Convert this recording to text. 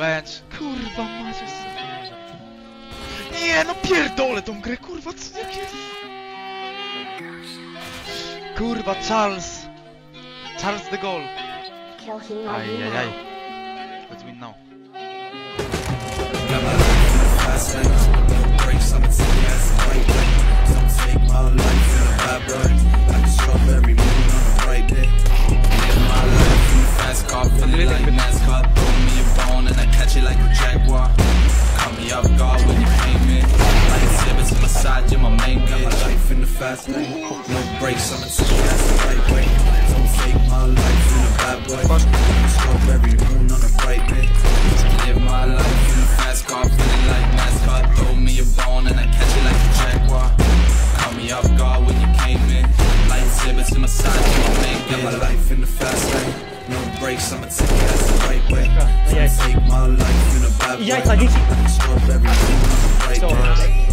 Bench. Kurwa macie Nie no pierdolę tą grę, kurwa, co jak jest? Kurwa, Charles. Charles de Gaulle. Ajajaj. Let's win now. Fast lane. No brakes, I'ma take it as a right way. Don't take my life in a bad way. A strawberry moon on a bright day. Live my life in a fast car, feeling like NASCAR. Throw me a bone and I catch it like a jaguar. Caught me off guard when you came in. Exhibits to my side, you my main Got my life in the fast lane. No brakes, I'ma take it the right way. Don't take my life in a bad way. Strawberry moon on a bright day.